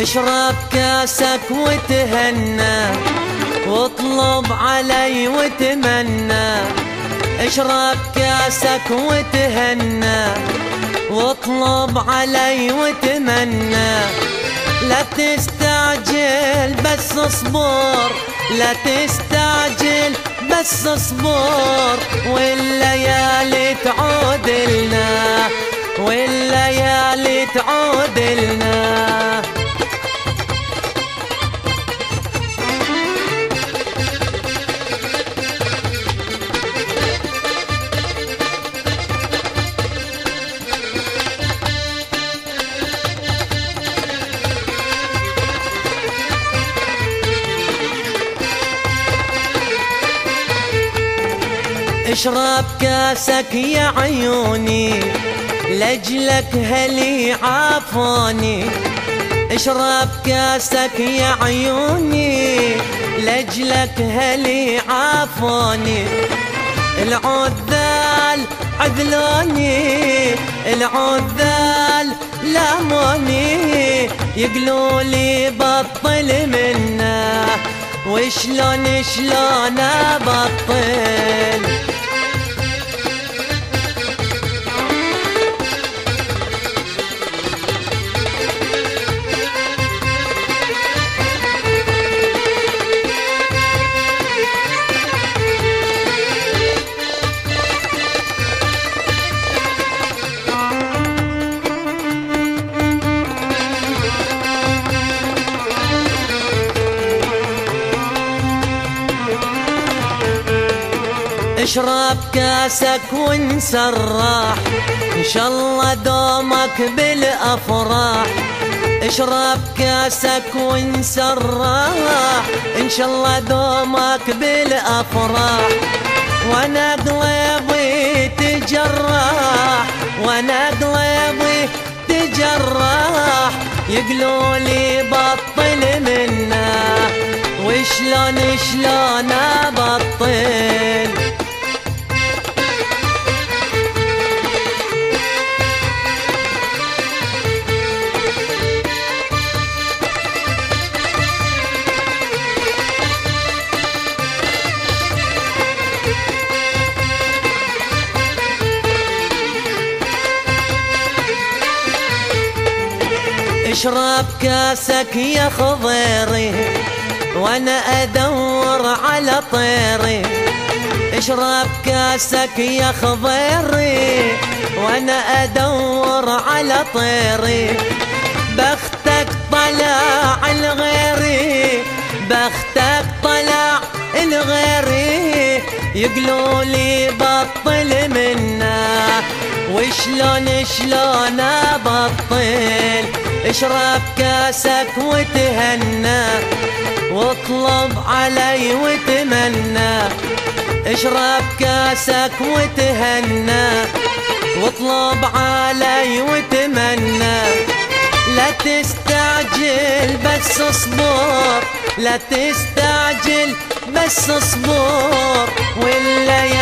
اشرب كاسك وتهنى واطلب علي وتمنى اشرب كاسك وتهنى واطلب علي وتمنى لا تستعجل بس اصبر لا تستعجل بس اصبر. والليالي تعود لنا والليالي تعود لنا اشرب كاسك يا عيوني لجلك هلي عافوني. اشرب كاسك يا عيوني لجلك هلي عافوني. العذال عذلوني العذال لاموني. يقولوا لي بطل منا وشلون شلون أبطل؟ اشرب كاسك وانسرح. إن شاء الله دومك بالأفراح. اشرب كاسك وانسرح. إن شاء الله دومك بالأفراح. وأنا قلبي تجرح. وأنا قلبي تجرح. يقولوا لي بطل منا وشلون شلون أبطل؟ أشرب كاسك يا خضيري وأنا أدور على طيري. أشرب كاسك يا خضيري وأنا أدور على طيري. بختك طلع الغيري بختك طلع الغيري. يقولوا لي بطل منا وشلون شلون أبطل؟ اشرب كاسك وتهنى واطلب علي وتمنى اشرب كاسك وتهنى واطلب علي وتمنى لا تستعجل بس اصبر لا تستعجل بس اصبر. والليالي